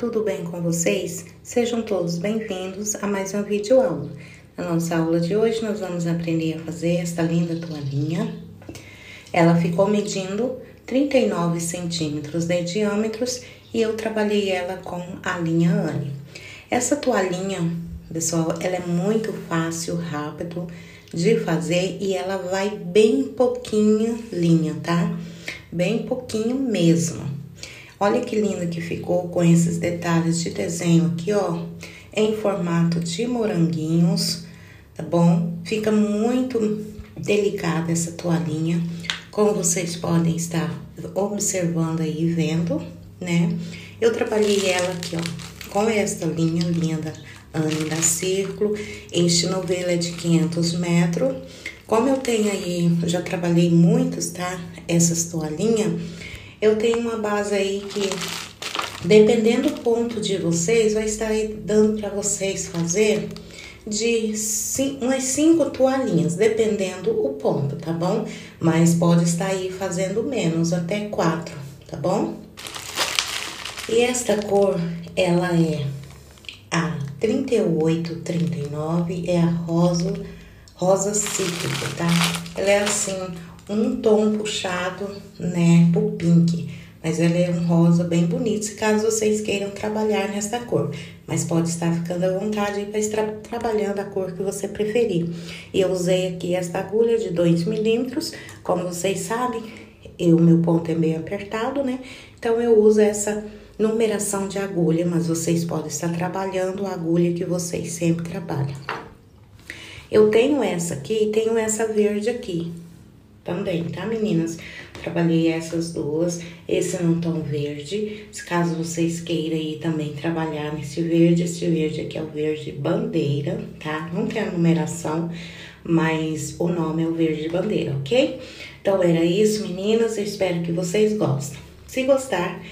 tudo bem com vocês? Sejam todos bem-vindos a mais um vídeo aula. Na nossa aula de hoje nós vamos aprender a fazer esta linda toalhinha. Ela ficou medindo 39 centímetros de diâmetros e eu trabalhei ela com a linha Anne. Essa toalhinha, pessoal, ela é muito fácil, rápido de fazer e ela vai bem pouquinho linha, tá? Bem pouquinho mesmo. Olha que lindo que ficou com esses detalhes de desenho aqui, ó, em formato de moranguinhos, tá bom? Fica muito delicada essa toalhinha, como vocês podem estar observando aí, vendo, né? Eu trabalhei ela aqui, ó, com esta linha, linha da Anne da Círculo. Este novelo é de 500 metros. Como eu tenho aí, já trabalhei muitos, tá? Essas toalhinhas eu tenho uma base aí que, dependendo do ponto de vocês, vai estar dando para vocês fazer de cinco, umas cinco toalhinhas, dependendo o ponto, tá bom? Mas pode estar aí fazendo menos, até quatro, tá bom? E esta cor, ela é a 3839, é a rosa, rosa cítrico, tá? Ela é assim, um tom puxado, né, pro pink. Mas ela é um rosa bem bonito, se caso vocês queiram trabalhar nessa cor. Mas pode estar ficando à vontade para estar trabalhando a cor que você preferir. E eu usei aqui esta agulha de 2 milímetros. Como vocês sabem, o meu ponto é meio apertado, né? Então, eu uso essa numeração de agulha, mas vocês podem estar trabalhando a agulha que vocês sempre trabalham. Eu tenho essa aqui e tenho essa verde aqui também, tá, meninas? Trabalhei essas duas, esse não tom verde. Caso vocês queiram aí também trabalhar nesse verde, esse verde aqui é o verde bandeira, tá? Não tem a numeração, mas o nome é o verde bandeira, ok? Então era isso, meninas. Eu espero que vocês gostem. Se gostar,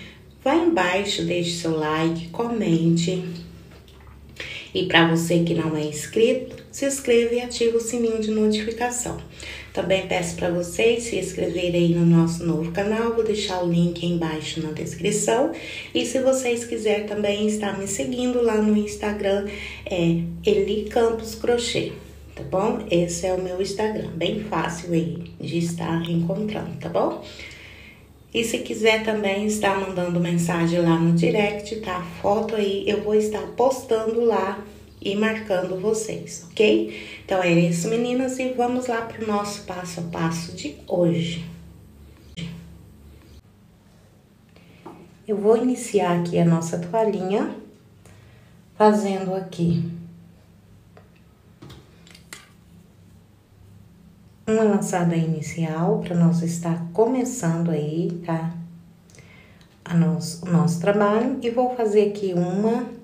vai embaixo, deixe seu like, comente. E para você que não é inscrito, se inscreva e ativa o sininho de notificação. Também peço para vocês se inscreverem no nosso novo canal, vou deixar o link embaixo na descrição. E se vocês quiserem também estar me seguindo lá no Instagram, é Eli Campos Crochê, tá bom? Esse é o meu Instagram, bem fácil aí de estar encontrando, tá bom? E se quiser também estar mandando mensagem lá no direct, tá? Foto aí, eu vou estar postando lá e marcando vocês, ok? Então é isso, meninas, e vamos lá para o nosso passo a passo de hoje. Eu vou iniciar aqui a nossa toalhinha fazendo aqui uma lançada inicial para nós estar começando aí, tá? A nosso, o nosso trabalho e vou fazer aqui uma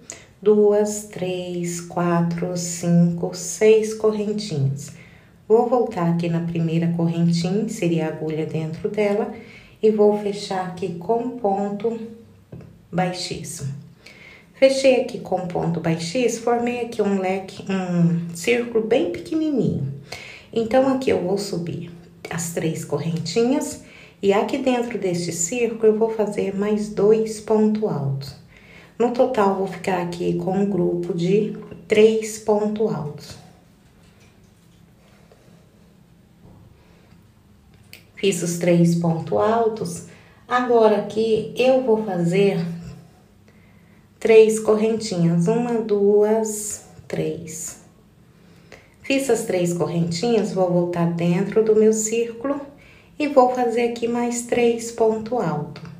duas, três, quatro, cinco, seis correntinhas. Vou voltar aqui na primeira correntinha, seria a agulha dentro dela, e vou fechar aqui com ponto baixíssimo. Fechei aqui com ponto baixíssimo, formei aqui um leque, um círculo bem pequenininho. Então, aqui eu vou subir as três correntinhas e aqui dentro deste círculo eu vou fazer mais dois pontos altos. No total, vou ficar aqui com um grupo de três pontos altos. Fiz os três pontos altos. Agora aqui, eu vou fazer três correntinhas. Uma, duas, três. Fiz as três correntinhas, vou voltar dentro do meu círculo e vou fazer aqui mais três pontos altos.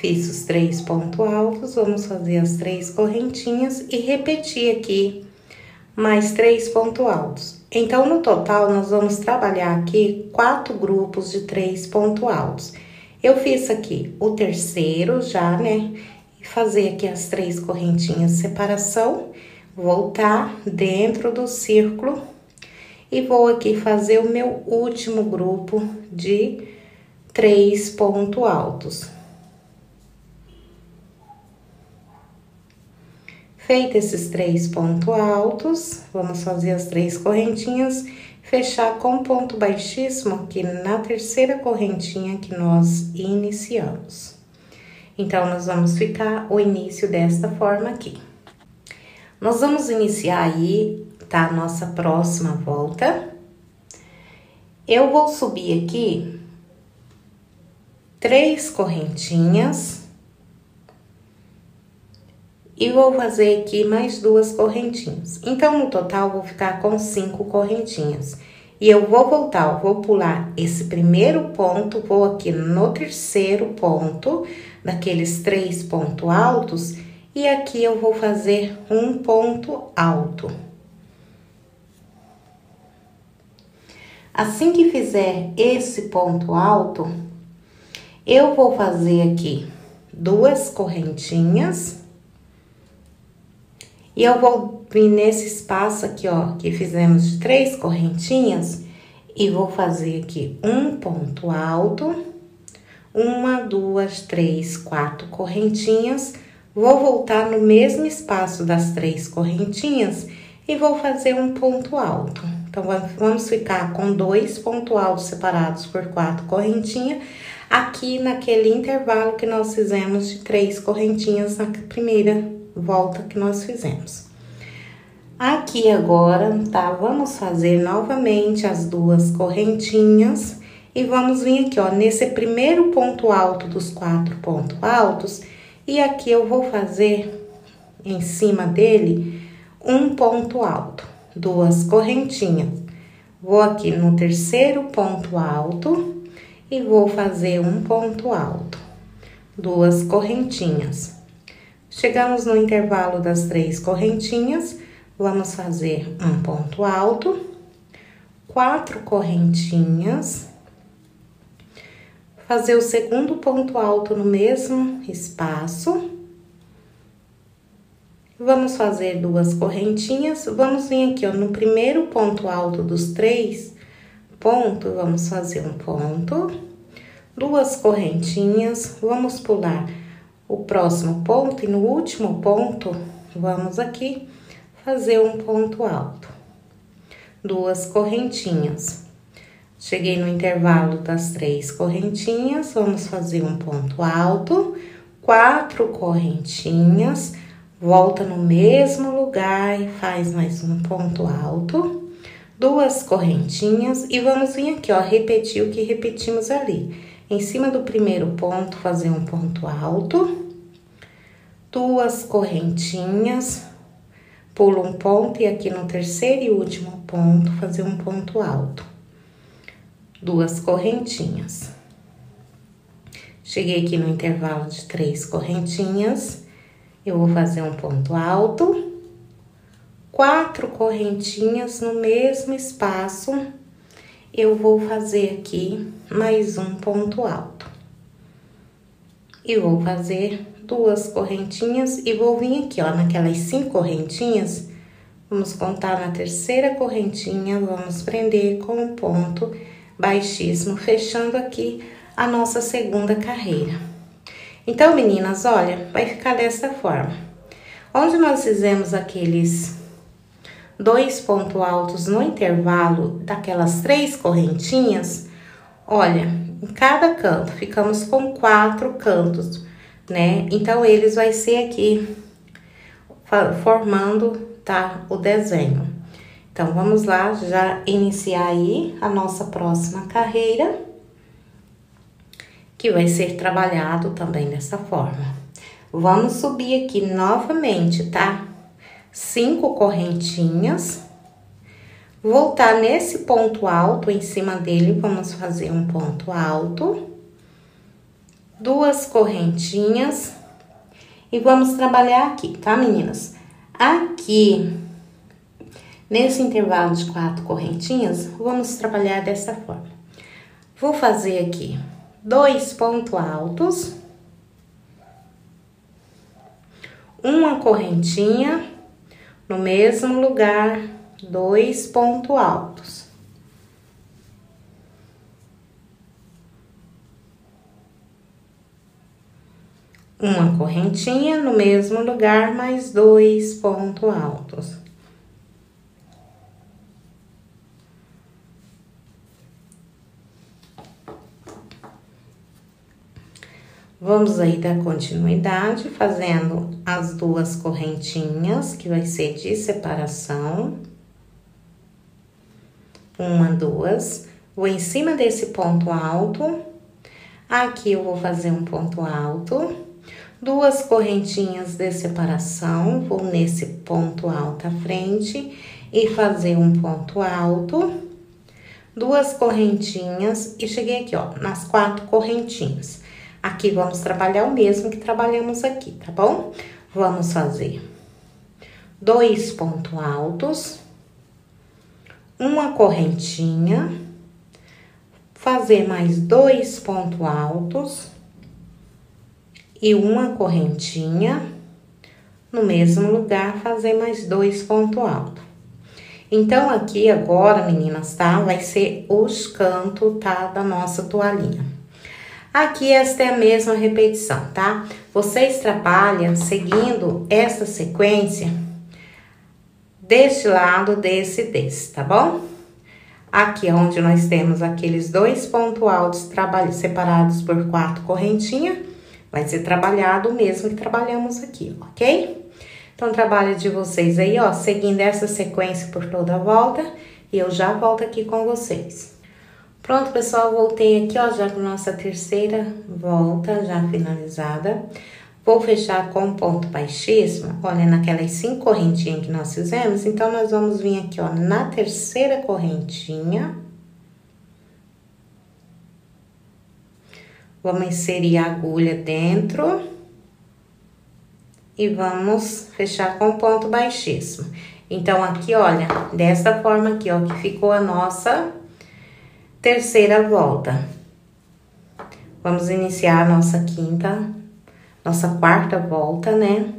Fiz os três pontos altos, vamos fazer as três correntinhas e repetir aqui mais três pontos altos. Então, no total, nós vamos trabalhar aqui quatro grupos de três pontos altos. Eu fiz aqui o terceiro já, né? E fazer aqui as três correntinhas de separação, voltar dentro do círculo e vou aqui fazer o meu último grupo de três pontos altos. Feito esses três pontos altos, vamos fazer as três correntinhas, fechar com ponto baixíssimo aqui na terceira correntinha que nós iniciamos. Então, nós vamos ficar o início desta forma aqui. Nós vamos iniciar aí, tá? A nossa próxima volta. Eu vou subir aqui três correntinhas e vou fazer aqui mais duas correntinhas. Então, no total, vou ficar com cinco correntinhas. E eu vou voltar, vou pular esse primeiro ponto, vou aqui no terceiro ponto, daqueles três pontos altos, e aqui eu vou fazer um ponto alto. Assim que fizer esse ponto alto, eu vou fazer aqui duas correntinhas e eu vou vir nesse espaço aqui, ó, que fizemos três correntinhas e vou fazer aqui um ponto alto, uma, duas, três, quatro correntinhas. Vou voltar no mesmo espaço das três correntinhas e vou fazer um ponto alto. Então, vamos ficar com dois pontos altos separados por quatro correntinhas, aqui naquele intervalo que nós fizemos de três correntinhas na primeira volta que nós fizemos. Aqui agora, tá? Vamos fazer novamente as duas correntinhas e vamos vir aqui, ó, nesse primeiro ponto alto dos quatro pontos altos e aqui eu vou fazer em cima dele um ponto alto, duas correntinhas. Vou aqui no terceiro ponto alto e vou fazer um ponto alto, duas correntinhas. Chegamos no intervalo das três correntinhas, vamos fazer um ponto alto, quatro correntinhas, fazer o segundo ponto alto no mesmo espaço. Vamos fazer duas correntinhas, vamos vir aqui, ó, no primeiro ponto alto dos três pontos, vamos fazer um ponto, duas correntinhas, vamos pular o próximo ponto e no último ponto, vamos aqui fazer um ponto alto. Duas correntinhas. Cheguei no intervalo das três correntinhas, vamos fazer um ponto alto, quatro correntinhas, volta no mesmo lugar e faz mais um ponto alto, duas correntinhas e vamos vir aqui, ó, repetir o que repetimos ali. Em cima do primeiro ponto, fazer um ponto alto, duas correntinhas, pulo um ponto e aqui no terceiro e último ponto, fazer um ponto alto. Duas correntinhas. Cheguei aqui no intervalo de três correntinhas, eu vou fazer um ponto alto, quatro correntinhas no mesmo espaço. Eu vou fazer aqui mais um ponto alto. E vou fazer duas correntinhas e vou vir aqui, ó, naquelas cinco correntinhas, vamos contar na terceira correntinha, vamos prender com um ponto baixíssimo, fechando aqui a nossa segunda carreira. Então, meninas, olha, vai ficar dessa forma. Onde nós fizemos aqueles dois pontos altos no intervalo daquelas três correntinhas, olha, em cada canto ficamos com quatro cantos, né? Então, eles vai ser aqui formando, tá, o desenho. Então, vamos lá já iniciar aí a nossa próxima carreira, que vai ser trabalhado também dessa forma. Vamos subir aqui novamente, tá? cinco correntinhas, voltar nesse ponto alto, em cima dele, vamos fazer um ponto alto, duas correntinhas e vamos trabalhar aqui, tá, meninas? Aqui, nesse intervalo de quatro correntinhas, vamos trabalhar dessa forma. Vou fazer aqui dois pontos altos, uma correntinha no mesmo lugar, dois pontos altos. uma correntinha no mesmo lugar, mais dois pontos altos. Vamos aí dar continuidade fazendo as duas correntinhas, que vai ser de separação. Uma, duas. Vou em cima desse ponto alto. Aqui eu vou fazer um ponto alto. Duas correntinhas de separação. Vou nesse ponto alto à frente e fazer um ponto alto. Duas correntinhas e cheguei aqui, ó, nas quatro correntinhas. Aqui vamos trabalhar o mesmo que trabalhamos aqui, tá bom? Vamos fazer dois pontos altos, uma correntinha, fazer mais dois pontos altos e uma correntinha, no mesmo lugar, fazer mais dois pontos altos. Então, aqui agora, meninas, tá? Vai ser os cantos, tá? Da nossa toalhinha. Aqui esta é a mesma repetição, tá? Vocês trabalham seguindo essa sequência deste lado, desse, desse, tá bom? Aqui é onde nós temos aqueles dois pontos altos separados por quatro correntinhas, vai ser trabalhado o mesmo que trabalhamos aqui, ok? Então, trabalho de vocês aí, ó, seguindo essa sequência por toda a volta, e eu já volto aqui com vocês. Pronto, pessoal, voltei aqui, ó, já com nossa terceira volta já finalizada. Vou fechar com ponto baixíssimo, olha, naquelas cinco correntinhas que nós fizemos. Então, nós vamos vir aqui, ó, na terceira correntinha. Vamos inserir a agulha dentro. E vamos fechar com ponto baixíssimo. Então, aqui, olha, dessa forma aqui, ó, que ficou a nossa Terceira volta. Vamos iniciar a nossa quinta, nossa quarta volta, né?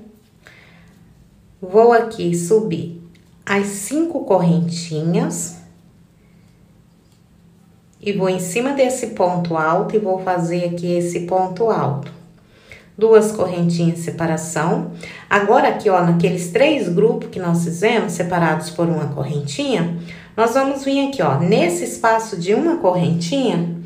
Vou aqui subir as cinco correntinhas e vou em cima desse ponto alto e vou fazer aqui esse ponto alto. Duas correntinhas de separação. Agora aqui, ó, naqueles três grupos que nós fizemos, separados por uma correntinha, nós vamos vir aqui, ó, nesse espaço de uma correntinha,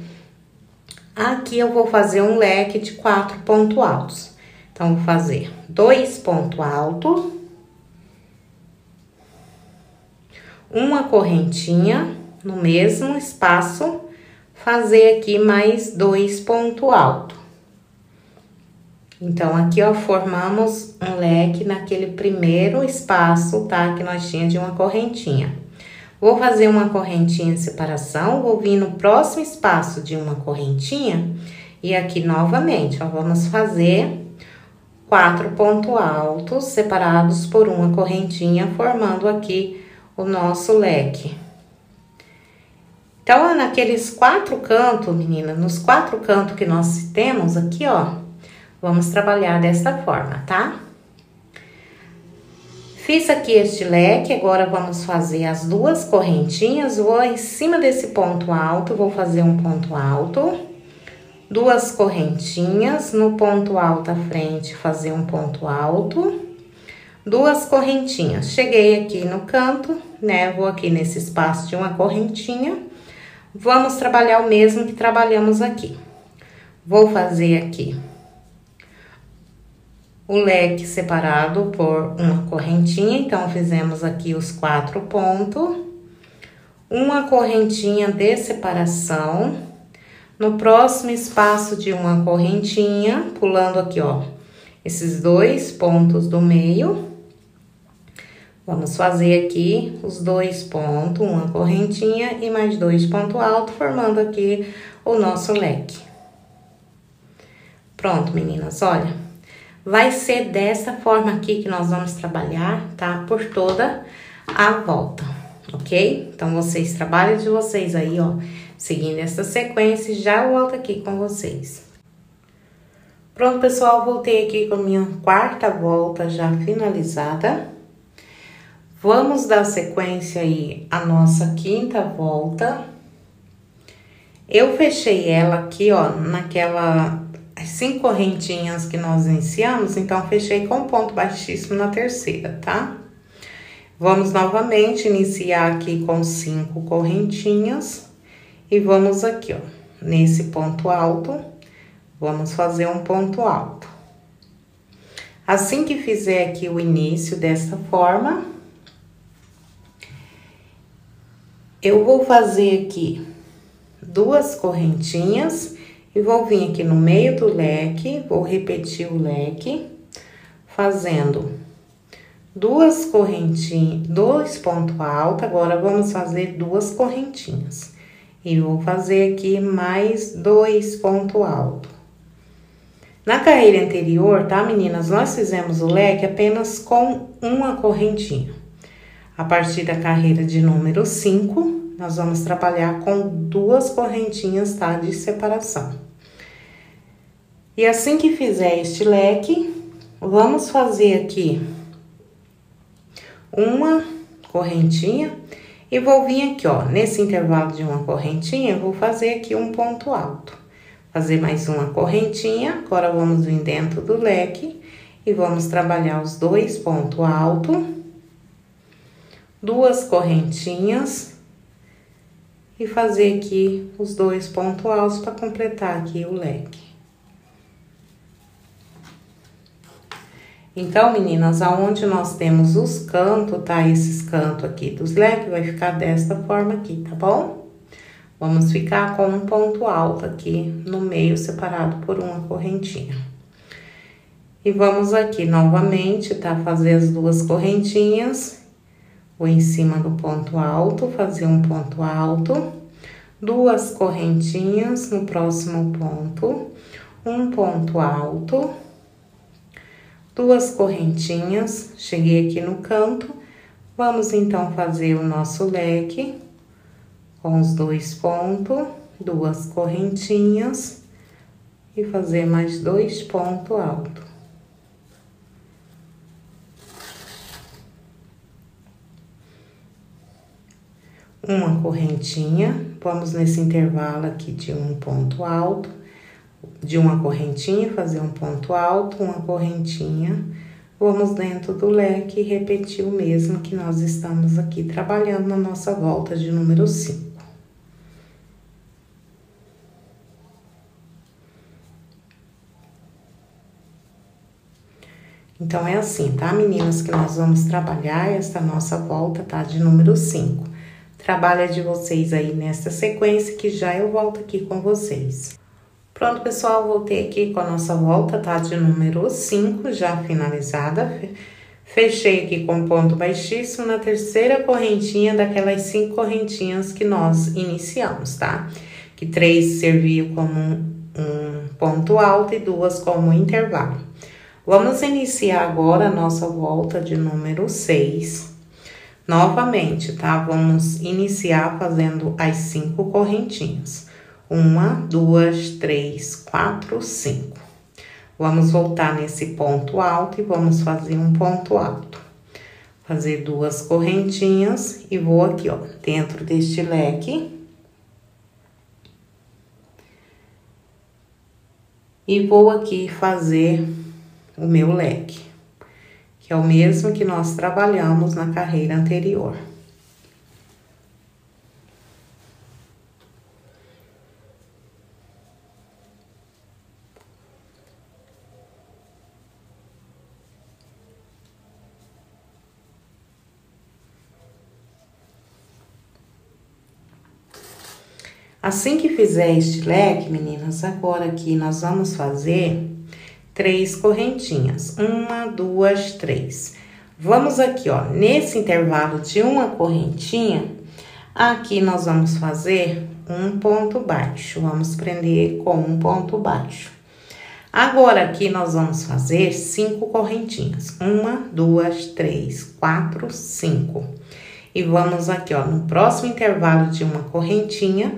aqui eu vou fazer um leque de quatro pontos altos. Então, vou fazer dois pontos altos, uma correntinha no mesmo espaço, fazer aqui mais dois pontos altos. Então, aqui, ó, formamos um leque naquele primeiro espaço, tá? Que nós tínhamos de uma correntinha. Vou fazer uma correntinha de separação, vou vir no próximo espaço de uma correntinha e aqui novamente, ó, vamos fazer quatro pontos altos separados por uma correntinha, formando aqui o nosso leque. Então, naqueles quatro cantos, menina, nos quatro cantos que nós temos aqui, ó, vamos trabalhar desta forma, tá? Fiz aqui este leque, agora vamos fazer as duas correntinhas. Vou em cima desse ponto alto, vou fazer um ponto alto. Duas correntinhas, no ponto alto à frente, fazer um ponto alto. Duas correntinhas. Cheguei aqui no canto, né? Vou aqui nesse espaço de uma correntinha. Vamos trabalhar o mesmo que trabalhamos aqui. Vou fazer aqui o leque separado por uma correntinha, então fizemos aqui os quatro pontos, uma correntinha de separação, no próximo espaço de uma correntinha, pulando aqui, ó, esses dois pontos do meio. Vamos fazer aqui os dois pontos, uma correntinha e mais dois pontos altos, formando aqui o nosso leque. Pronto, meninas, olha. Vai ser dessa forma aqui que nós vamos trabalhar, tá? Por toda a volta, ok? Então, vocês trabalham de vocês aí, ó, seguindo essa sequência, já volto aqui com vocês. Pronto, pessoal, voltei aqui com a minha quarta volta já finalizada. Vamos dar sequência aí à nossa quinta volta. Eu fechei ela aqui, ó, naquela as cinco correntinhas que nós iniciamos, então fechei com ponto baixíssimo na terceira, tá? Vamos novamente iniciar aqui com cinco correntinhas e vamos aqui, ó, nesse ponto alto, vamos fazer um ponto alto. Assim que fizer aqui o início dessa forma, eu vou fazer aqui duas correntinhas e vou vir aqui no meio do leque, vou repetir o leque, fazendo duas correntinhas, dois pontos altos, agora vamos fazer duas correntinhas. E vou fazer aqui mais dois pontos altos. Na carreira anterior, tá, meninas? Nós fizemos o leque apenas com uma correntinha. A partir da carreira de número 5, nós vamos trabalhar com duas correntinhas, tá, de separação. E assim que fizer este leque, vamos fazer aqui uma correntinha e vou vir aqui, ó, nesse intervalo de uma correntinha, vou fazer aqui um ponto alto. Fazer mais uma correntinha, agora vamos vir dentro do leque e vamos trabalhar os dois pontos altos, duas correntinhas e fazer aqui os dois pontos altos para completar aqui o leque. Então, meninas, aonde nós temos os cantos, tá? Esses cantos aqui dos leques, vai ficar desta forma aqui, tá bom? Vamos ficar com um ponto alto aqui no meio, separado por uma correntinha. E vamos aqui novamente, tá? Fazer as duas correntinhas. Vou em cima do ponto alto, fazer um ponto alto. Duas correntinhas no próximo ponto. Um ponto alto duas correntinhas, cheguei aqui no canto. Vamos então fazer o nosso leque com os dois pontos, duas correntinhas e fazer mais dois pontos altos. Uma correntinha, vamos nesse intervalo aqui de um ponto alto de uma correntinha, fazer um ponto alto, uma correntinha. Vamos dentro do leque e repetir o mesmo que nós estamos aqui trabalhando na nossa volta de número 5. Então, é assim, tá, meninas, que nós vamos trabalhar esta nossa volta, tá, de número 5. Trabalha de vocês aí nesta sequência que já eu volto aqui com vocês. Pronto, pessoal, voltei aqui com a nossa volta, tá? De número 5, já finalizada. Fechei aqui com ponto baixíssimo na terceira correntinha daquelas cinco correntinhas que nós iniciamos, tá? Que três serviam como um ponto alto e duas como intervalo. Vamos iniciar agora a nossa volta de número 6. Novamente, tá? Vamos iniciar fazendo as cinco correntinhas. Uma, duas, três, quatro, cinco. Vamos voltar nesse ponto alto e vamos fazer um ponto alto. Fazer duas correntinhas e vou aqui, ó, dentro deste leque. E vou aqui fazer o meu leque, que é o mesmo que nós trabalhamos na carreira anterior. Assim que fizer este leque, meninas, agora aqui nós vamos fazer três correntinhas. Uma, duas, três. Vamos aqui, ó, nesse intervalo de uma correntinha, aqui nós vamos fazer um ponto baixo. Vamos prender com um ponto baixo. Agora, aqui nós vamos fazer cinco correntinhas. Uma, duas, três, quatro, cinco. E vamos aqui, ó, no próximo intervalo de uma correntinha,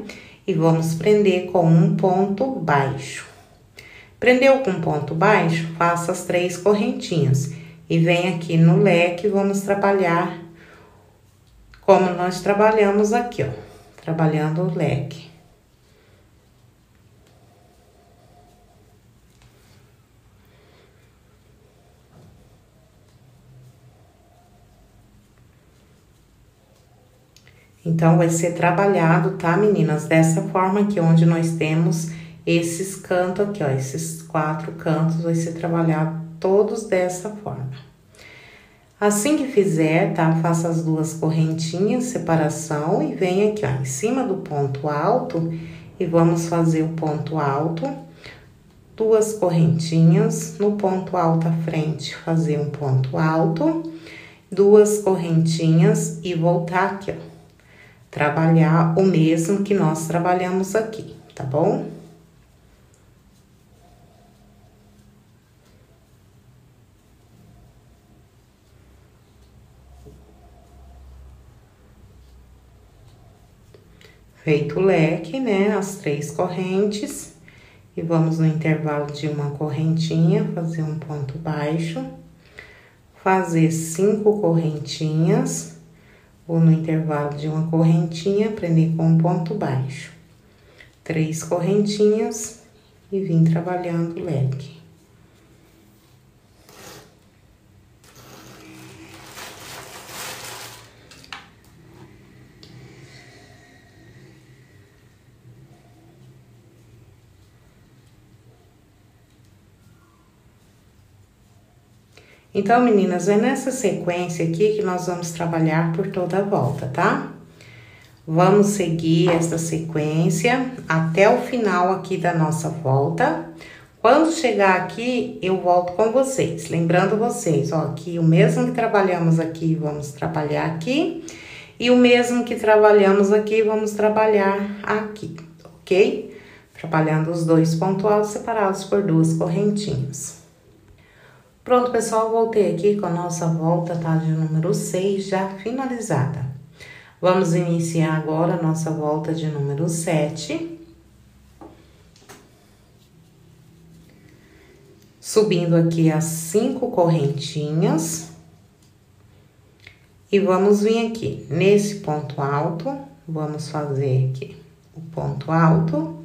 e vamos prender com um ponto baixo. Prendeu com ponto baixo, faça as três correntinhas e vem aqui no leque, vamos trabalhar como nós trabalhamos aqui, ó, trabalhando o leque. Então, vai ser trabalhado, tá, meninas? Dessa forma aqui, onde nós temos esses cantos aqui, ó. Esses quatro cantos vai ser trabalhado todos dessa forma. Assim que fizer, tá? Faça as duas correntinhas, separação, e vem aqui, ó, em cima do ponto alto, e vamos fazer o ponto alto, duas correntinhas, no ponto alto à frente, fazer um ponto alto, duas correntinhas e voltar aqui, ó trabalhar o mesmo que nós trabalhamos aqui, tá bom? Feito o leque, né, as três correntes, e vamos no intervalo de uma correntinha, fazer um ponto baixo, fazer cinco correntinhas ou no intervalo de uma correntinha, prender com um ponto baixo. Três correntinhas e vim trabalhando o leque. Então, meninas, é nessa sequência aqui que nós vamos trabalhar por toda a volta, tá? Vamos seguir essa sequência até o final aqui da nossa volta. Quando chegar aqui, eu volto com vocês. Lembrando vocês, ó, que o mesmo que trabalhamos aqui, vamos trabalhar aqui. E o mesmo que trabalhamos aqui, vamos trabalhar aqui, ok? Trabalhando os dois pontuais separados por duas correntinhas. Pronto, pessoal, voltei aqui com a nossa volta, tá? De número 6 já finalizada. Vamos iniciar agora a nossa volta de número 7. Subindo aqui as cinco correntinhas. E vamos vir aqui nesse ponto alto, vamos fazer aqui o ponto alto,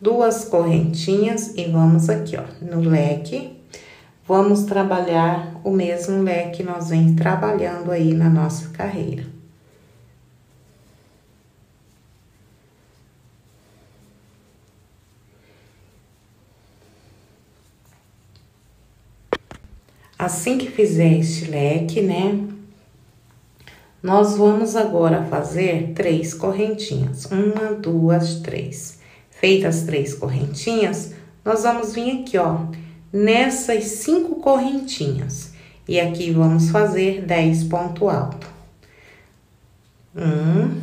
duas correntinhas e vamos aqui, ó, no leque vamos trabalhar o mesmo leque que nós vem trabalhando aí na nossa carreira. Assim que fizer este leque, né? Nós vamos agora fazer três correntinhas. Uma, duas, três. Feitas três correntinhas, nós vamos vir aqui, ó nessas cinco correntinhas. E aqui vamos fazer dez ponto alto. Um,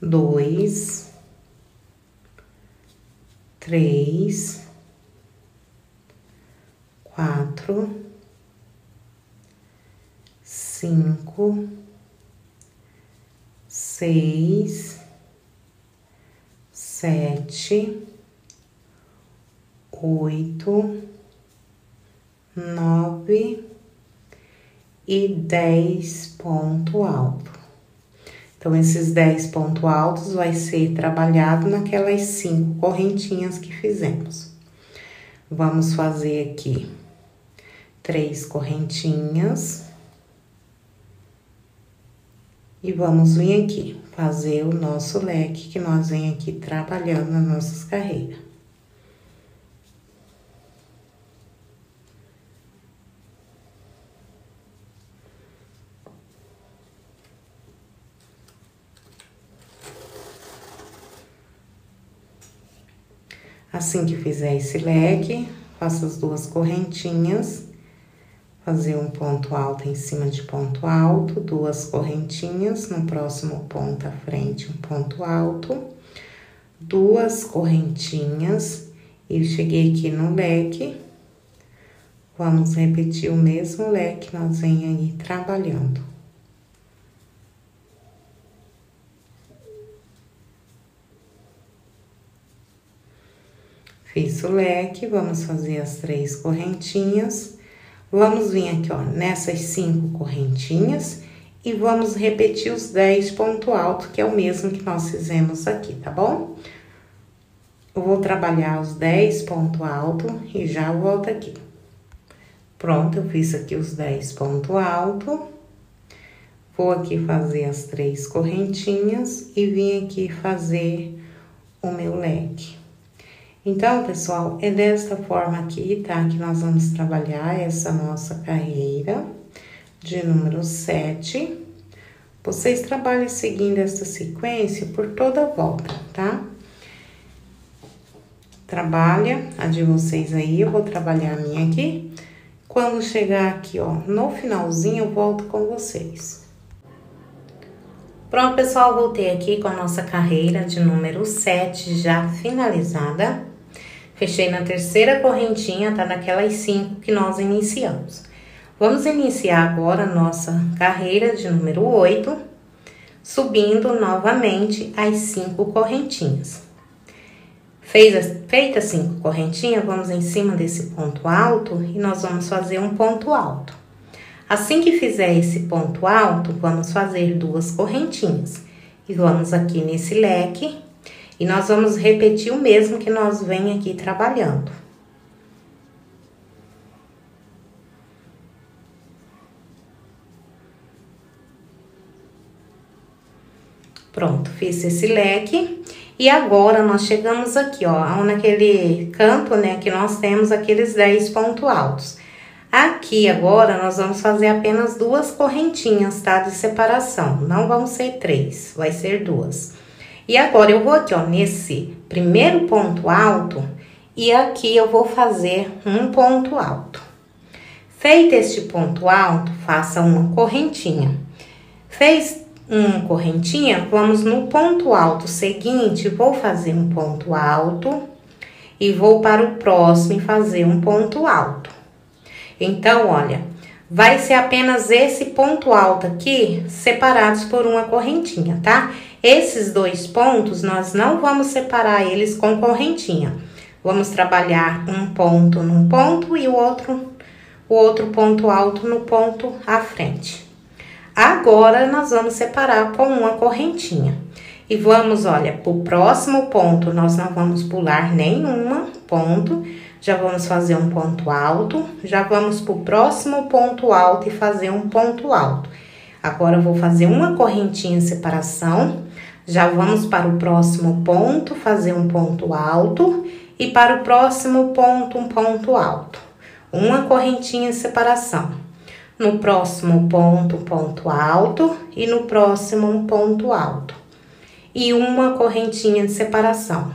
dois, três, quatro, cinco, seis, sete oito, nove e dez ponto alto. Então, esses dez pontos altos vai ser trabalhado naquelas cinco correntinhas que fizemos. Vamos fazer aqui três correntinhas. E vamos vir aqui, fazer o nosso leque que nós vem aqui trabalhando nas nossas carreiras. Assim que fizer esse leque, faça as duas correntinhas, fazer um ponto alto em cima de ponto alto, duas correntinhas, no próximo ponto à frente, um ponto alto, duas correntinhas, e cheguei aqui no leque, vamos repetir o mesmo leque que nós vem aí trabalhando. Fiz o leque, vamos fazer as três correntinhas. Vamos vir aqui, ó, nessas cinco correntinhas e vamos repetir os 10 ponto alto, que é o mesmo que nós fizemos aqui, tá bom? Eu vou trabalhar os 10 ponto alto e já volto aqui. Pronto, eu fiz aqui os 10 ponto alto. Vou aqui fazer as três correntinhas e vim aqui fazer o meu leque. Então, pessoal, é desta forma aqui, tá? Que nós vamos trabalhar essa nossa carreira de número 7. Vocês trabalhem seguindo essa sequência por toda a volta, tá? Trabalha a de vocês aí, eu vou trabalhar a minha aqui. Quando chegar aqui, ó, no finalzinho, eu volto com vocês. Pronto, pessoal, voltei aqui com a nossa carreira de número 7 já finalizada. Fechei na terceira correntinha, tá naquelas cinco que nós iniciamos. Vamos iniciar agora nossa carreira de número 8, subindo novamente as cinco correntinhas. Fez, feita cinco correntinhas, vamos em cima desse ponto alto e nós vamos fazer um ponto alto. Assim que fizer esse ponto alto, vamos fazer duas correntinhas. E vamos aqui nesse leque e nós vamos repetir o mesmo que nós vem aqui trabalhando. Pronto, fiz esse leque. E agora, nós chegamos aqui, ó, naquele canto, né, que nós temos aqueles 10 pontos altos. Aqui agora nós vamos fazer apenas duas correntinhas, tá? De separação. Não vão ser três, vai ser duas. E agora eu vou aqui, ó, nesse primeiro ponto alto e aqui eu vou fazer um ponto alto. Feito este ponto alto, faça uma correntinha. Fez uma correntinha, vamos no ponto alto seguinte, vou fazer um ponto alto e vou para o próximo e fazer um ponto alto. Então, olha, vai ser apenas esse ponto alto aqui, separados por uma correntinha, tá? Esses dois pontos, nós não vamos separar eles com correntinha. Vamos trabalhar um ponto num ponto e o outro, o outro ponto alto no ponto à frente. Agora, nós vamos separar com uma correntinha. E vamos, olha, pro próximo ponto, nós não vamos pular nenhuma ponto, já vamos fazer um ponto alto, já vamos para o próximo ponto alto e fazer um ponto alto. Agora, eu vou fazer uma correntinha separação, já vamos para o próximo ponto, fazer um ponto alto, e para o próximo ponto, um ponto alto. Uma correntinha de separação. No próximo ponto, ponto alto, e no próximo, um ponto alto. E uma correntinha de separação.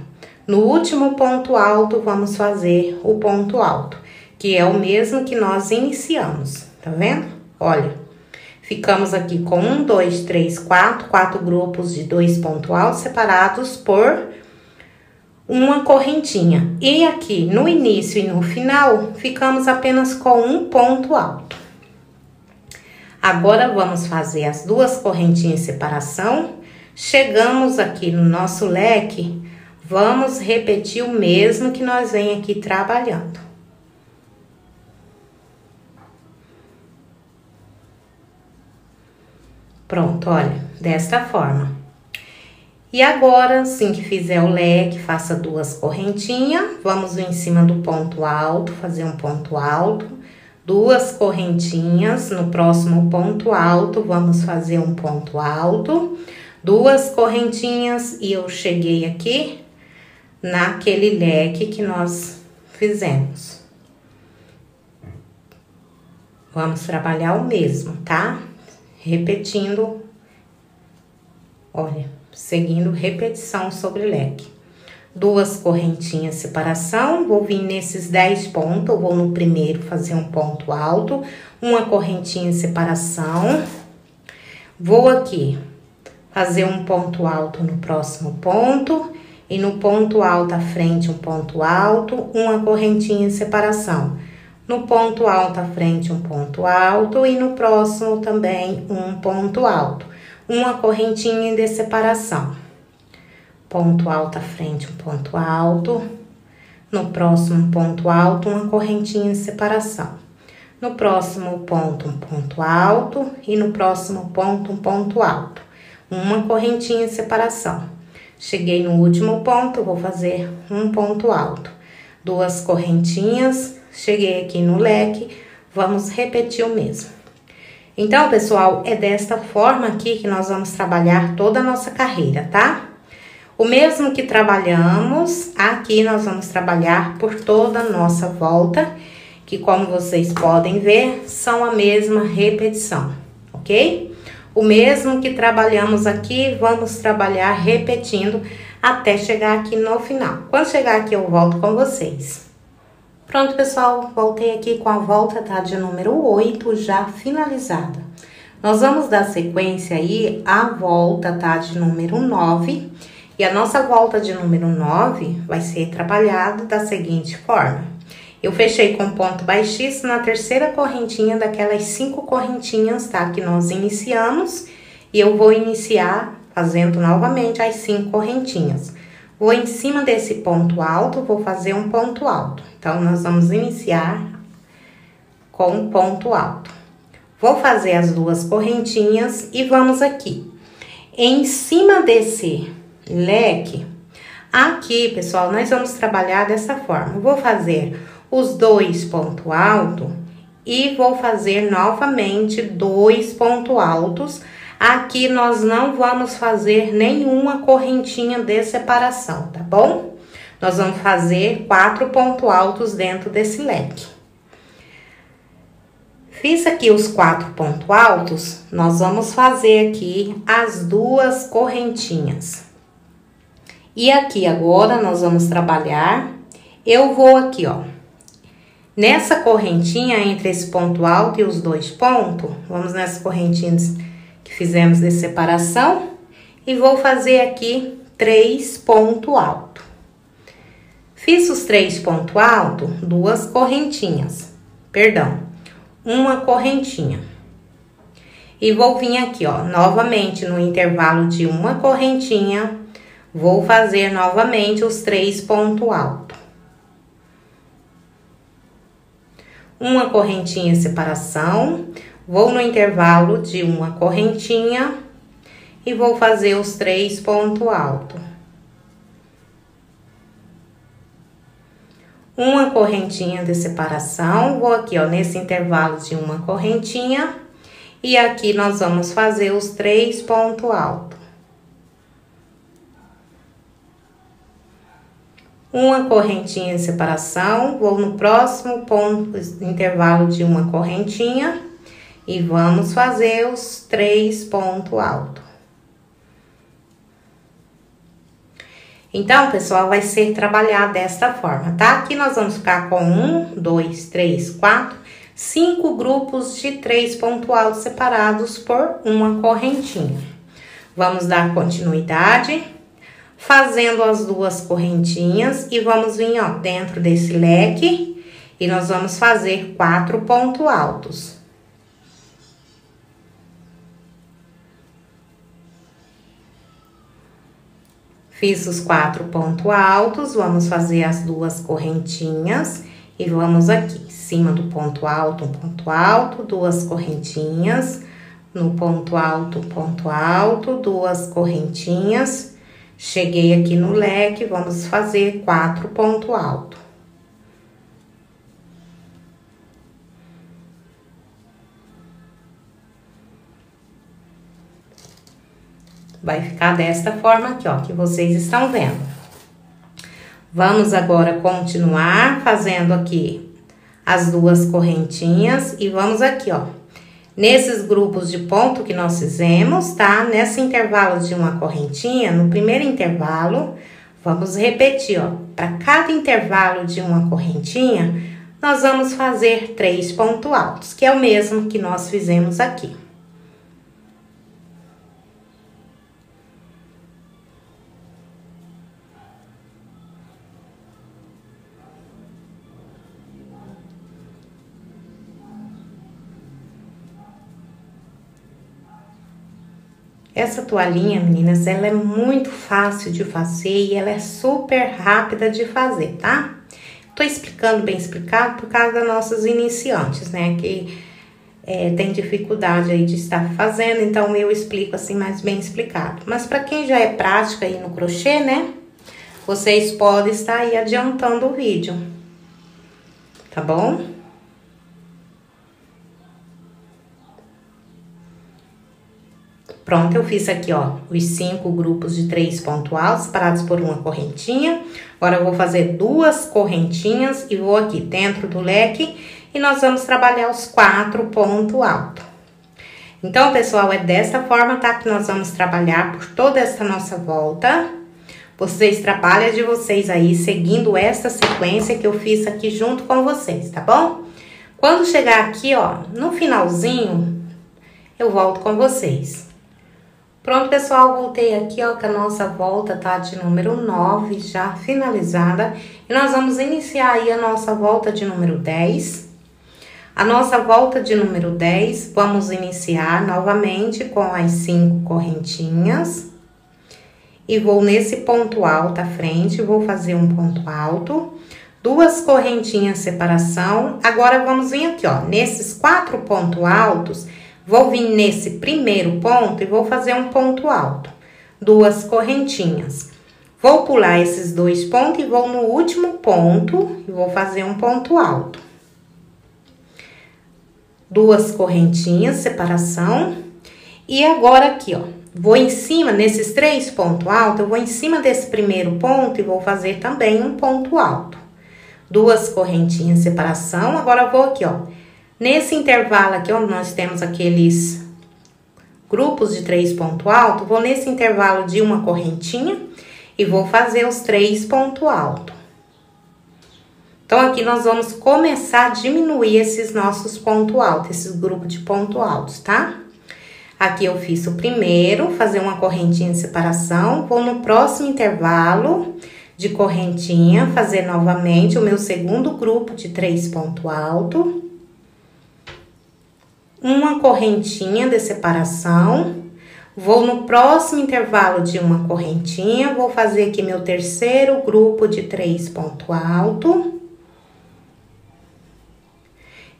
No último ponto alto, vamos fazer o ponto alto, que é o mesmo que nós iniciamos, tá vendo? Olha, ficamos aqui com um, dois, três, quatro, quatro grupos de dois pontos altos separados por uma correntinha. E aqui no início e no final, ficamos apenas com um ponto alto. Agora, vamos fazer as duas correntinhas separação. Chegamos aqui no nosso leque Vamos repetir o mesmo que nós vem aqui trabalhando. Pronto, olha, desta forma. E agora, assim que fizer o leque, faça duas correntinhas, vamos em cima do ponto alto, fazer um ponto alto, duas correntinhas, no próximo ponto alto, vamos fazer um ponto alto, duas correntinhas e eu cheguei aqui naquele leque que nós fizemos. Vamos trabalhar o mesmo, tá? Repetindo, olha, seguindo repetição sobre leque. Duas correntinhas separação, vou vir nesses 10 pontos, vou no primeiro fazer um ponto alto, uma correntinha separação, vou aqui fazer um ponto alto no próximo ponto e no ponto alto à frente um ponto alto, uma correntinha separação. No ponto alto à frente um ponto alto e no próximo também um ponto alto, uma correntinha de separação. Ponto alto à frente um ponto alto, no próximo ponto alto uma correntinha de separação. No próximo ponto um ponto alto e no próximo ponto um ponto alto, uma correntinha de separação. Cheguei no último ponto, vou fazer um ponto alto. Duas correntinhas, cheguei aqui no leque, vamos repetir o mesmo. Então, pessoal, é desta forma aqui que nós vamos trabalhar toda a nossa carreira, tá? O mesmo que trabalhamos, aqui nós vamos trabalhar por toda a nossa volta, que como vocês podem ver, são a mesma repetição, ok? O mesmo que trabalhamos aqui, vamos trabalhar repetindo até chegar aqui no final. Quando chegar aqui, eu volto com vocês. Pronto, pessoal, voltei aqui com a volta tá, de número 8 já finalizada. Nós vamos dar sequência aí à volta tá, de número 9. E a nossa volta de número 9 vai ser trabalhada da seguinte forma. Eu fechei com ponto baixíssimo na terceira correntinha daquelas cinco correntinhas, tá? Que nós iniciamos. E eu vou iniciar fazendo novamente as cinco correntinhas. Vou em cima desse ponto alto, vou fazer um ponto alto. Então, nós vamos iniciar com um ponto alto. Vou fazer as duas correntinhas e vamos aqui. Em cima desse leque, aqui, pessoal, nós vamos trabalhar dessa forma. Vou fazer os dois pontos altos e vou fazer novamente dois pontos altos Aqui nós não vamos fazer nenhuma correntinha de separação, tá bom? Nós vamos fazer quatro pontos altos dentro desse leque. Fiz aqui os quatro pontos altos, nós vamos fazer aqui as duas correntinhas. E aqui agora nós vamos trabalhar, eu vou aqui, ó. Nessa correntinha entre esse ponto alto e os dois pontos, vamos nessas correntinhas que fizemos de separação e vou fazer aqui três ponto alto. Fiz os três ponto alto, duas correntinhas, perdão, uma correntinha. E vou vir aqui, ó, novamente no intervalo de uma correntinha, vou fazer novamente os três ponto alto. Uma correntinha separação, Vou no intervalo de uma correntinha e vou fazer os três pontos altos. Uma correntinha de separação, vou aqui, ó, nesse intervalo de uma correntinha, e aqui nós vamos fazer os três pontos altos. Uma correntinha de separação, vou no próximo ponto, intervalo de uma correntinha, e vamos fazer os três pontos altos. Então, pessoal, vai ser trabalhado desta forma, tá? Aqui nós vamos ficar com um, dois, três, quatro, cinco grupos de três pontos altos separados por uma correntinha. Vamos dar continuidade, fazendo as duas correntinhas e vamos vir, ó, dentro desse leque e nós vamos fazer quatro pontos altos. Fiz os quatro pontos altos, vamos fazer as duas correntinhas e vamos aqui, em cima do ponto alto, um ponto alto, duas correntinhas, no ponto alto, ponto alto, duas correntinhas. Cheguei aqui no leque, vamos fazer quatro ponto alto. Vai ficar desta forma aqui, ó, que vocês estão vendo. Vamos agora continuar fazendo aqui as duas correntinhas e vamos aqui, ó. Nesses grupos de ponto que nós fizemos, tá? Nesse intervalo de uma correntinha, no primeiro intervalo, vamos repetir, ó. Para cada intervalo de uma correntinha, nós vamos fazer três pontos altos, que é o mesmo que nós fizemos aqui. Essa toalhinha, meninas, ela é muito fácil de fazer e ela é super rápida de fazer, tá? Tô explicando bem explicado por causa das nossas iniciantes, né? Que é, tem dificuldade aí de estar fazendo, então eu explico assim mais bem explicado. Mas para quem já é prática aí no crochê, né? Vocês podem estar aí adiantando o vídeo, tá bom? Pronto, eu fiz aqui, ó, os cinco grupos de três pontos altos, separados por uma correntinha. Agora, eu vou fazer duas correntinhas e vou aqui dentro do leque e nós vamos trabalhar os quatro pontos altos. Então, pessoal, é dessa forma, tá? Que nós vamos trabalhar por toda essa nossa volta. Vocês trabalham de vocês aí, seguindo essa sequência que eu fiz aqui junto com vocês, tá bom? Quando chegar aqui, ó, no finalzinho, eu volto com vocês. Pronto, pessoal, voltei aqui, ó, que a nossa volta tá de número 9 já finalizada. E nós vamos iniciar aí a nossa volta de número 10. A nossa volta de número 10, vamos iniciar novamente com as cinco correntinhas. E vou nesse ponto alto à frente, vou fazer um ponto alto. Duas correntinhas separação. Agora, vamos vir aqui, ó, nesses quatro pontos altos Vou vir nesse primeiro ponto e vou fazer um ponto alto, duas correntinhas. Vou pular esses dois pontos e vou no último ponto e vou fazer um ponto alto. Duas correntinhas, separação. E agora aqui, ó, vou em cima, nesses três pontos altos, eu vou em cima desse primeiro ponto e vou fazer também um ponto alto. Duas correntinhas, separação. Agora, vou aqui, ó, Nesse intervalo aqui, onde nós temos aqueles grupos de três pontos altos, vou nesse intervalo de uma correntinha e vou fazer os três pontos altos. Então, aqui nós vamos começar a diminuir esses nossos pontos altos, esses grupos de pontos altos, tá? Aqui eu fiz o primeiro, fazer uma correntinha de separação, vou no próximo intervalo de correntinha, fazer novamente o meu segundo grupo de três pontos altos uma correntinha de separação. Vou no próximo intervalo de uma correntinha, vou fazer aqui meu terceiro grupo de três ponto alto.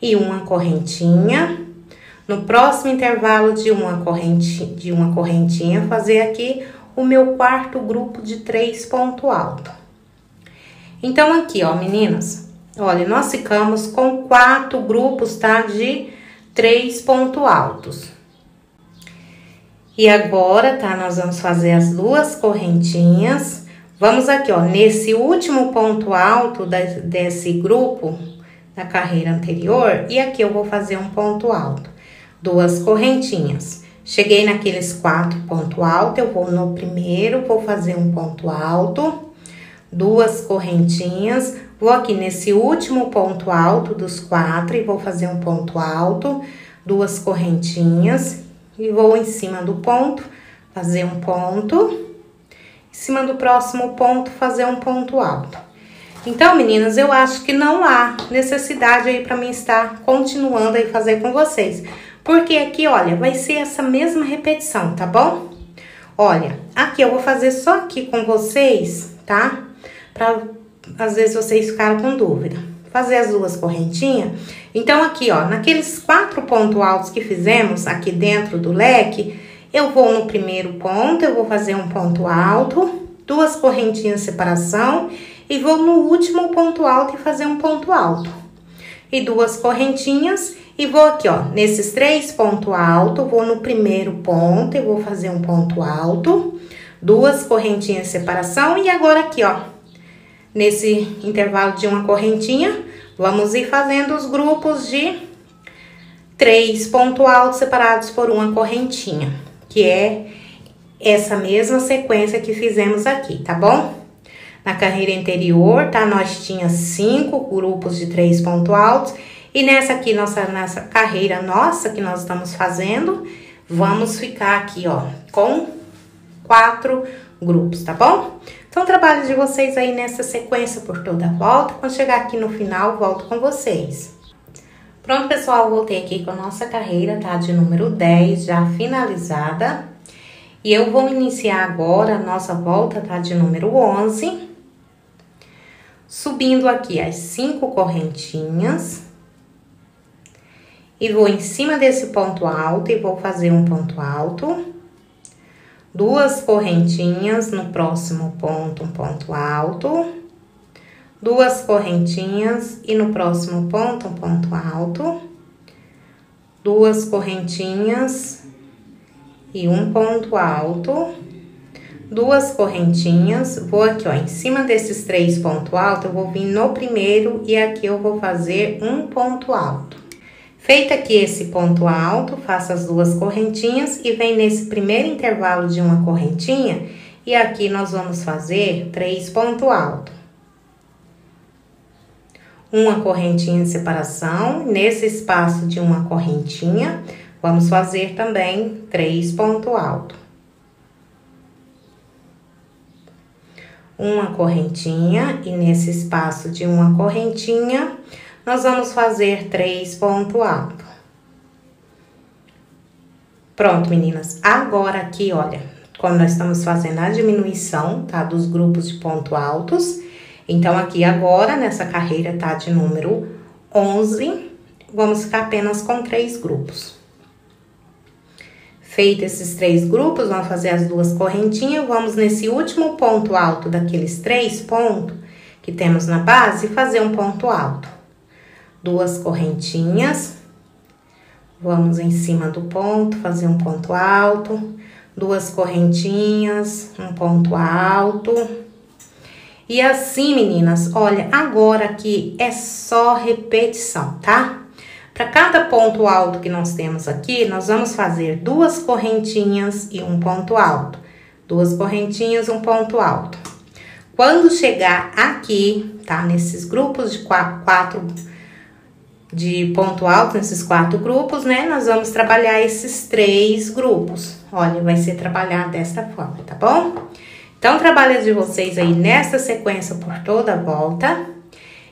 E uma correntinha. No próximo intervalo de uma, corrente, de uma correntinha, fazer aqui o meu quarto grupo de três ponto alto. Então, aqui, ó, meninas, olha, nós ficamos com quatro grupos, tá? De três pontos altos. E agora, tá? Nós vamos fazer as duas correntinhas. Vamos aqui, ó, nesse último ponto alto desse grupo da carreira anterior, e aqui eu vou fazer um ponto alto. Duas correntinhas. Cheguei naqueles quatro pontos altos, eu vou no primeiro, vou fazer um ponto alto, duas correntinhas, Vou aqui nesse último ponto alto dos quatro e vou fazer um ponto alto, duas correntinhas e vou em cima do ponto, fazer um ponto, em cima do próximo ponto, fazer um ponto alto. Então, meninas, eu acho que não há necessidade aí para mim estar continuando aí fazer com vocês. Porque aqui, olha, vai ser essa mesma repetição, tá bom? Olha, aqui eu vou fazer só aqui com vocês, tá? Pra às vezes vocês ficaram com dúvida. Fazer as duas correntinhas. Então, aqui, ó, naqueles quatro pontos altos que fizemos aqui dentro do leque, eu vou no primeiro ponto, eu vou fazer um ponto alto, duas correntinhas de separação e vou no último ponto alto e fazer um ponto alto. E duas correntinhas e vou aqui, ó, nesses três pontos altos, vou no primeiro ponto e vou fazer um ponto alto, duas correntinhas de separação e agora aqui, ó, Nesse intervalo de uma correntinha, vamos ir fazendo os grupos de três pontos altos separados por uma correntinha, que é essa mesma sequência que fizemos aqui, tá bom? Na carreira anterior, tá? Nós tinha cinco grupos de três pontos altos e nessa aqui, nossa, nessa carreira nossa que nós estamos fazendo, vamos ficar aqui, ó, com quatro grupos, tá bom? Então, trabalho de vocês aí nessa sequência por toda a volta. Quando chegar aqui no final, volto com vocês. Pronto, pessoal, voltei aqui com a nossa carreira, tá? De número 10, já finalizada. E eu vou iniciar agora a nossa volta, tá? De número 11. Subindo aqui as cinco correntinhas. E vou em cima desse ponto alto e vou fazer um ponto alto duas correntinhas no próximo ponto, um ponto alto, duas correntinhas e no próximo ponto, um ponto alto, duas correntinhas e um ponto alto, duas correntinhas, vou aqui, ó, em cima desses três pontos altos, eu vou vir no primeiro e aqui eu vou fazer um ponto alto. Feito aqui esse ponto alto, faça as duas correntinhas e vem nesse primeiro intervalo de uma correntinha e aqui nós vamos fazer três pontos altos. Uma correntinha de separação, nesse espaço de uma correntinha, vamos fazer também três pontos altos. Uma correntinha e nesse espaço de uma correntinha, nós vamos fazer três pontos altos. Pronto, meninas. Agora aqui, olha, quando nós estamos fazendo a diminuição, tá, dos grupos de ponto altos. Então, aqui agora, nessa carreira, tá, de número 11, vamos ficar apenas com três grupos. Feito esses três grupos, vamos fazer as duas correntinhas, vamos nesse último ponto alto daqueles três pontos que temos na base, fazer um ponto alto duas correntinhas. Vamos em cima do ponto, fazer um ponto alto, duas correntinhas, um ponto alto. E assim, meninas, olha, agora aqui é só repetição, tá? Para cada ponto alto que nós temos aqui, nós vamos fazer duas correntinhas e um ponto alto. Duas correntinhas, um ponto alto. Quando chegar aqui, tá? Nesses grupos de quatro, quatro de ponto alto nesses quatro grupos, né? Nós vamos trabalhar esses três grupos. Olha, vai ser trabalhado desta forma, tá bom? Então, trabalho de vocês aí nessa sequência por toda a volta.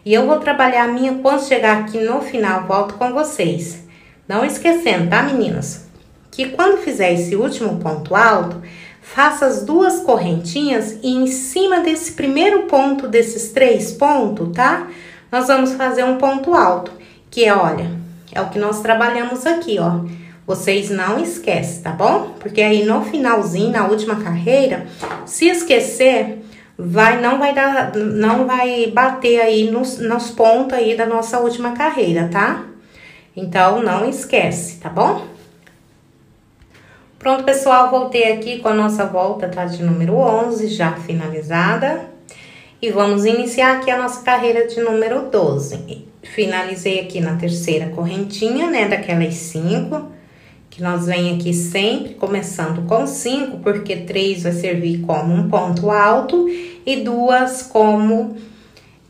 E eu vou trabalhar a minha quando chegar aqui no final, volto com vocês. Não esquecendo, tá, meninas? Que quando fizer esse último ponto alto, faça as duas correntinhas e em cima desse primeiro ponto desses três pontos, tá? Nós vamos fazer um ponto alto que é, olha, é o que nós trabalhamos aqui, ó. Vocês não esquecem, tá bom? Porque aí no finalzinho, na última carreira, se esquecer, vai não vai dar, não vai bater aí nos, nos pontos aí da nossa última carreira, tá? Então, não esquece, tá bom? Pronto, pessoal, voltei aqui com a nossa volta, tá? De número 11, já finalizada. E vamos iniciar aqui a nossa carreira de número 12 finalizei aqui na terceira correntinha, né, daquelas cinco, que nós vem aqui sempre começando com cinco, porque três vai servir como um ponto alto e duas como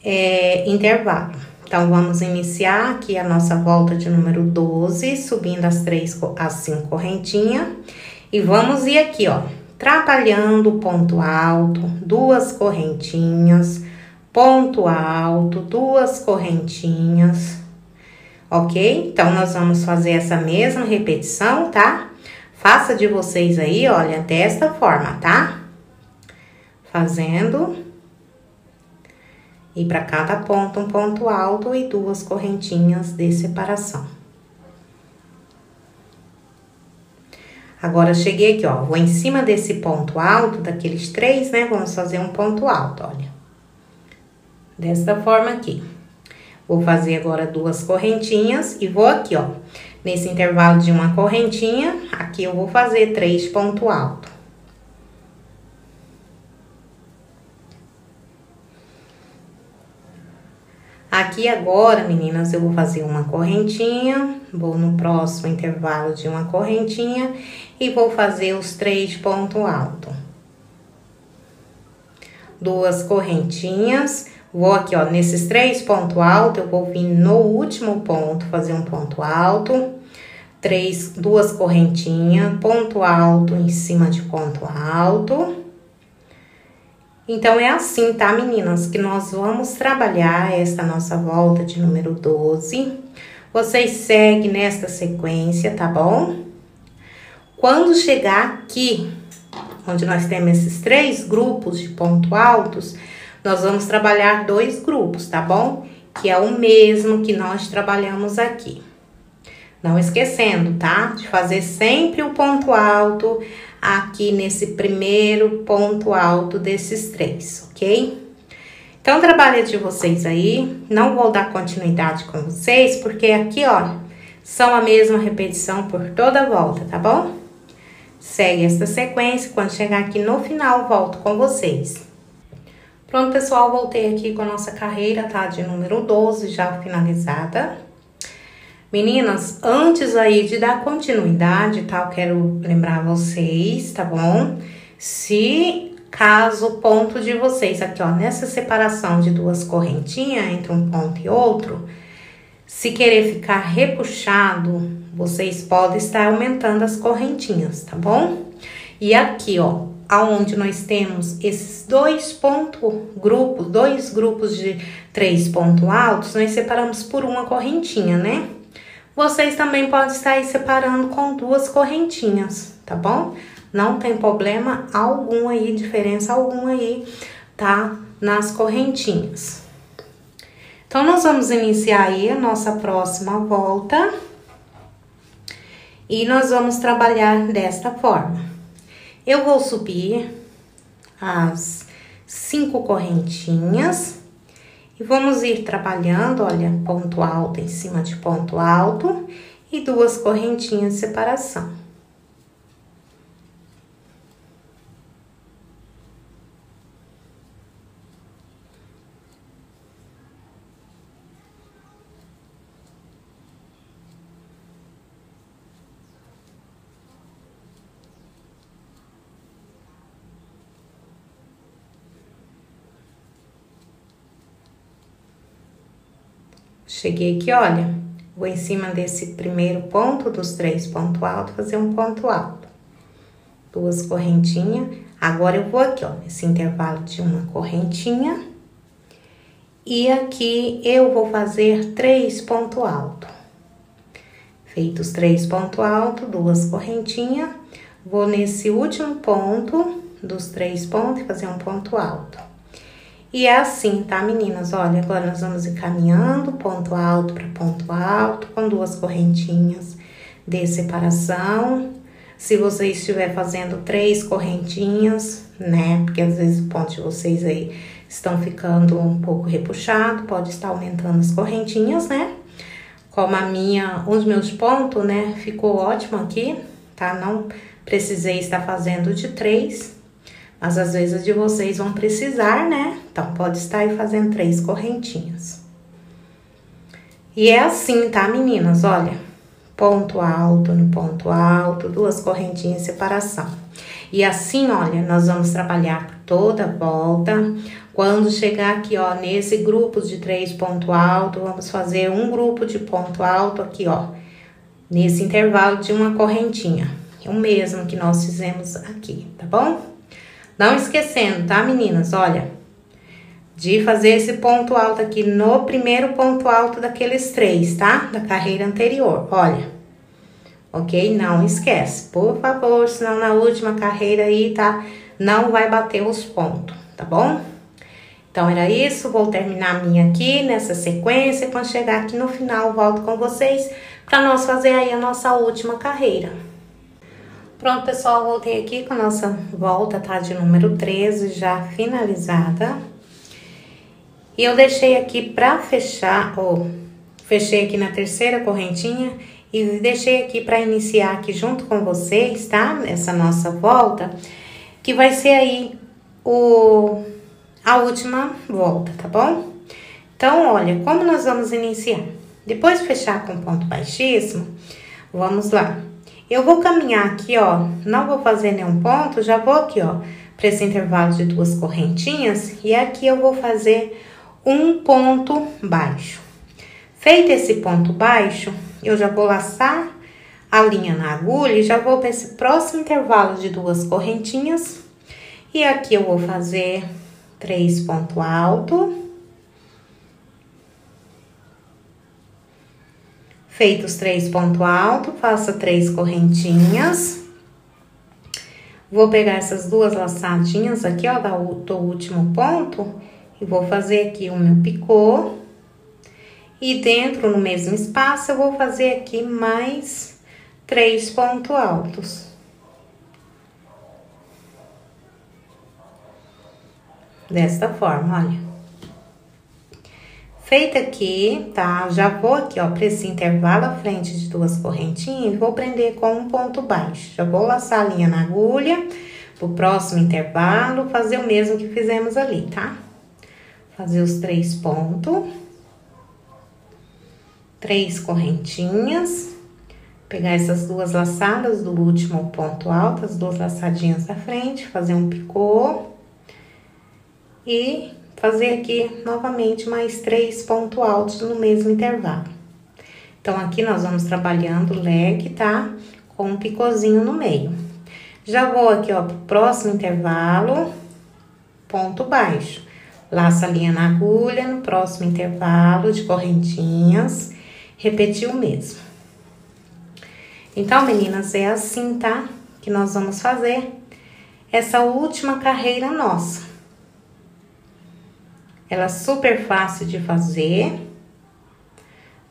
é, intervalo. Então, vamos iniciar aqui a nossa volta de número 12, subindo as três, as cinco correntinhas. E vamos ir aqui, ó, trabalhando ponto alto, duas correntinhas, ponto alto, duas correntinhas, ok? Então, nós vamos fazer essa mesma repetição, tá? Faça de vocês aí, olha, desta forma, tá? Fazendo. E para cada ponto, um ponto alto e duas correntinhas de separação. Agora, cheguei aqui, ó, vou em cima desse ponto alto, daqueles três, né? Vamos fazer um ponto alto, olha desta forma aqui. Vou fazer agora duas correntinhas e vou aqui, ó, nesse intervalo de uma correntinha, aqui eu vou fazer três ponto alto. Aqui agora, meninas, eu vou fazer uma correntinha, vou no próximo intervalo de uma correntinha e vou fazer os três ponto alto. Duas correntinhas, Vou aqui, ó, nesses três pontos altos, eu vou vir no último ponto, fazer um ponto alto, três, duas correntinhas, ponto alto em cima de ponto alto. Então, é assim, tá, meninas, que nós vamos trabalhar esta nossa volta de número 12. Vocês seguem nesta sequência, tá bom? Quando chegar aqui, onde nós temos esses três grupos de ponto altos, nós vamos trabalhar dois grupos, tá bom? Que é o mesmo que nós trabalhamos aqui. Não esquecendo, tá? De fazer sempre o ponto alto aqui nesse primeiro ponto alto desses três, ok? Então, trabalho de vocês aí. Não vou dar continuidade com vocês, porque aqui, ó, são a mesma repetição por toda a volta, tá bom? segue esta sequência. Quando chegar aqui no final, volto com vocês. Pronto, pessoal, voltei aqui com a nossa carreira, tá? De número 12, já finalizada. Meninas, antes aí de dar continuidade, tá? Eu quero lembrar vocês, tá bom? Se caso o ponto de vocês aqui, ó, nessa separação de duas correntinhas entre um ponto e outro, se querer ficar repuxado, vocês podem estar aumentando as correntinhas, tá bom? E aqui, ó, aonde nós temos esses dois pontos grupos, dois grupos de três pontos altos, nós separamos por uma correntinha, né? Vocês também podem estar aí separando com duas correntinhas, tá bom? Não tem problema algum aí, diferença alguma aí, tá? Nas correntinhas. Então, nós vamos iniciar aí a nossa próxima volta. E nós vamos trabalhar desta forma. Eu vou subir as cinco correntinhas e vamos ir trabalhando, olha, ponto alto em cima de ponto alto e duas correntinhas de separação. Cheguei aqui, olha, vou em cima desse primeiro ponto dos três pontos altos, fazer um ponto alto. Duas correntinhas. Agora eu vou aqui, ó, nesse intervalo de uma correntinha. E aqui eu vou fazer três pontos altos. Feitos três pontos altos, duas correntinhas, vou nesse último ponto dos três pontos e fazer um ponto alto. E é assim, tá, meninas? Olha, agora nós vamos encaminhando ponto alto para ponto alto, com duas correntinhas de separação. Se você estiver fazendo três correntinhas, né? Porque às vezes o ponto de vocês aí estão ficando um pouco repuxado, pode estar aumentando as correntinhas, né? Como a minha, os meus pontos, né? Ficou ótimo aqui, tá? Não precisei estar fazendo de três, mas às vezes de vocês vão precisar, né? Então, pode estar aí fazendo três correntinhas. E é assim, tá, meninas? Olha, ponto alto no ponto alto, duas correntinhas de separação. E assim, olha, nós vamos trabalhar por toda a volta. Quando chegar aqui, ó, nesse grupo de três ponto alto, vamos fazer um grupo de ponto alto aqui, ó, nesse intervalo de uma correntinha. É o mesmo que nós fizemos aqui, tá bom? Não esquecendo, tá, meninas? Olha, de fazer esse ponto alto aqui no primeiro ponto alto daqueles três, tá? Da carreira anterior, olha. Ok? Não esquece, por favor, senão na última carreira aí, tá? Não vai bater os pontos, tá bom? Então, era isso. Vou terminar a minha aqui nessa sequência. Quando chegar aqui no final, volto com vocês para nós fazer aí a nossa última carreira. Pronto, pessoal, voltei aqui com a nossa volta, tá? De número 13, já finalizada. E eu deixei aqui pra fechar, ou fechei aqui na terceira correntinha e deixei aqui pra iniciar aqui junto com vocês, tá? Essa nossa volta, que vai ser aí o, a última volta, tá bom? Então, olha, como nós vamos iniciar? Depois de fechar com ponto baixíssimo, vamos lá. Eu vou caminhar aqui, ó, não vou fazer nenhum ponto, já vou aqui, ó, para esse intervalo de duas correntinhas e aqui eu vou fazer um ponto baixo. Feito esse ponto baixo, eu já vou laçar a linha na agulha e já vou para esse próximo intervalo de duas correntinhas. E aqui eu vou fazer três pontos altos. Feitos três pontos altos, faça três correntinhas. Vou pegar essas duas laçadinhas aqui, ó, do último ponto, e vou fazer aqui o meu picô. E dentro, no mesmo espaço, eu vou fazer aqui mais três pontos altos. Desta forma, olha. Feita aqui, tá? Já vou aqui, ó, para esse intervalo à frente de duas correntinhas, vou prender com um ponto baixo. Já vou laçar a linha na agulha, pro próximo intervalo, fazer o mesmo que fizemos ali, tá? Fazer os três pontos. Três correntinhas. Pegar essas duas laçadas do último ponto alto, as duas laçadinhas da frente, fazer um picô. E fazer aqui novamente mais três pontos altos no mesmo intervalo. Então, aqui nós vamos trabalhando o leque, tá? Com um picôzinho no meio. Já vou aqui, ó, pro próximo intervalo, ponto baixo. Laço a linha na agulha, no próximo intervalo de correntinhas, repetir o mesmo. Então, meninas, é assim, tá? Que nós vamos fazer essa última carreira nossa. Ela é super fácil de fazer,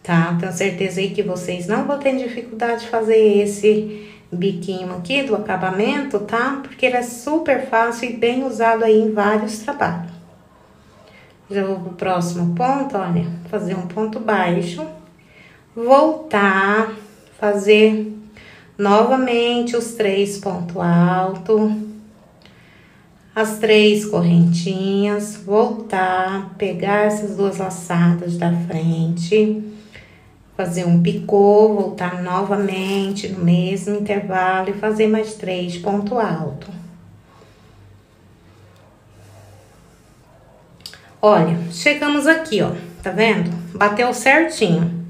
tá? Tenho certeza aí que vocês não vão ter dificuldade de fazer esse biquinho aqui do acabamento, tá? Porque ele é super fácil e bem usado aí em vários trabalhos. Já vou pro próximo ponto, olha, fazer um ponto baixo, voltar, fazer novamente os três pontos altos as três correntinhas, voltar, pegar essas duas laçadas da frente, fazer um picô, voltar novamente no mesmo intervalo e fazer mais três ponto alto. Olha, chegamos aqui, ó, tá vendo? Bateu certinho.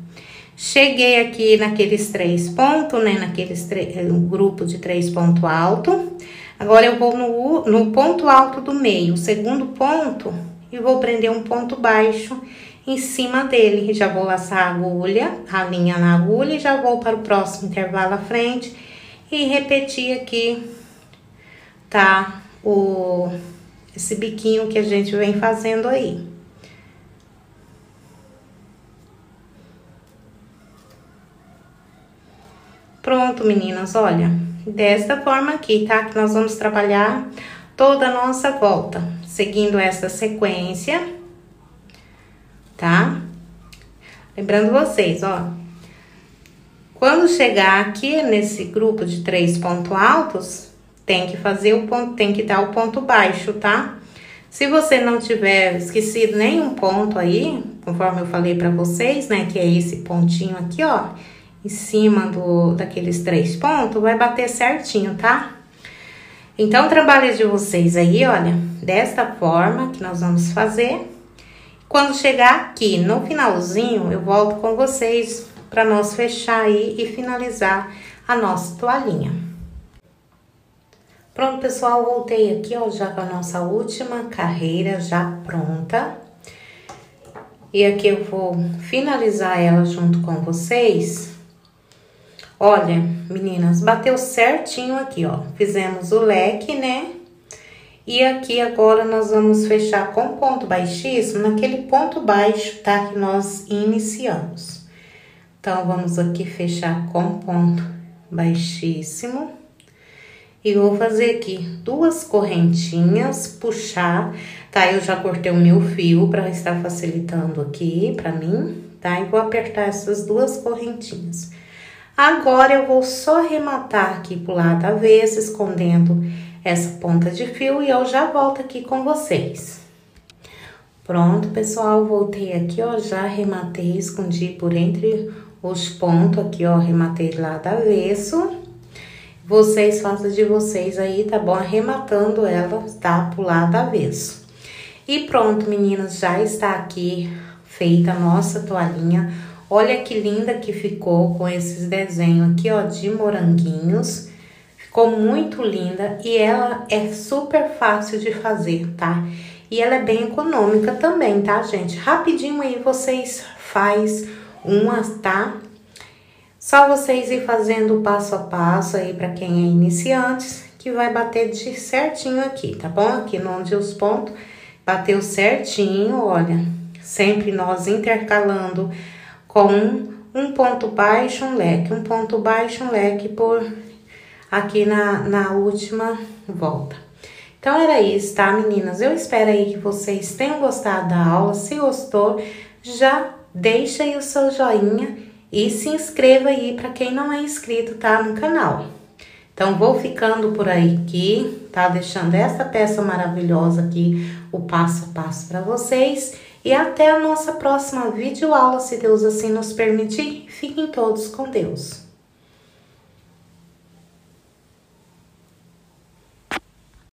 Cheguei aqui naqueles três pontos, né, naqueles um grupo de três ponto alto. Agora, eu vou no, no ponto alto do meio, o segundo ponto, e vou prender um ponto baixo em cima dele. Já vou laçar a agulha, a linha na agulha, e já vou para o próximo intervalo à frente e repetir aqui, tá? O, esse biquinho que a gente vem fazendo aí. Pronto, meninas, olha desta forma aqui, tá? Que nós vamos trabalhar toda a nossa volta, seguindo essa sequência, tá? Lembrando vocês, ó, quando chegar aqui nesse grupo de três pontos altos, tem que fazer o ponto, tem que dar o ponto baixo, tá? Se você não tiver esquecido nenhum ponto aí, conforme eu falei para vocês, né, que é esse pontinho aqui, ó, em cima do, daqueles três pontos, vai bater certinho, tá? Então, trabalho de vocês aí, olha, desta forma que nós vamos fazer. Quando chegar aqui no finalzinho, eu volto com vocês para nós fechar aí e finalizar a nossa toalhinha. Pronto, pessoal, voltei aqui, ó, já com a nossa última carreira já pronta. E aqui eu vou finalizar ela junto com vocês Olha, meninas, bateu certinho aqui, ó. Fizemos o leque, né? E aqui agora nós vamos fechar com ponto baixíssimo naquele ponto baixo, tá? Que nós iniciamos. Então, vamos aqui fechar com ponto baixíssimo. E vou fazer aqui duas correntinhas, puxar, tá? Eu já cortei o meu fio para estar facilitando aqui para mim, tá? E vou apertar essas duas correntinhas. Agora, eu vou só arrematar aqui pro lado avesso, escondendo essa ponta de fio e eu já volto aqui com vocês. Pronto, pessoal, voltei aqui, ó, já arrematei, escondi por entre os pontos aqui, ó, arrematei lado avesso. Vocês façam de vocês aí, tá bom? Arrematando ela, tá? Pro lado avesso. E pronto, meninas, já está aqui feita a nossa toalhinha Olha que linda que ficou com esses desenhos aqui, ó, de moranguinhos. Ficou muito linda e ela é super fácil de fazer, tá? E ela é bem econômica também, tá, gente? Rapidinho aí vocês faz uma, tá? Só vocês ir fazendo passo a passo aí para quem é iniciante, que vai bater de certinho aqui, tá bom? Aqui onde os pontos bateu certinho, olha. Sempre nós intercalando com um ponto baixo, um leque, um ponto baixo, um leque por aqui na, na última volta. Então era isso, tá, meninas? Eu espero aí que vocês tenham gostado da aula. Se gostou, já deixa aí o seu joinha e se inscreva aí para quem não é inscrito, tá, no canal. Então vou ficando por aí aqui, tá? Deixando essa peça maravilhosa aqui, o passo a passo para vocês. E até a nossa próxima videoaula, se Deus assim nos permitir. Fiquem todos com Deus.